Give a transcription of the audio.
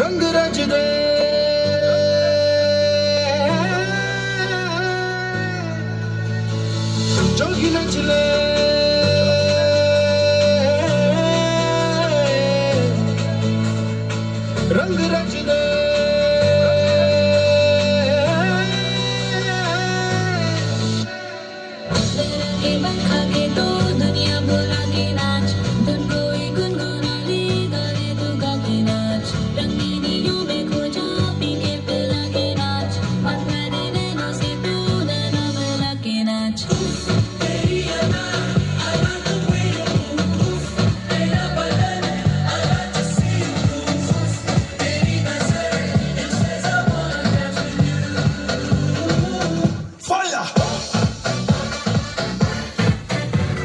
रंगरज दे जोगी नचले रंग रच दे 이 방하게도 much.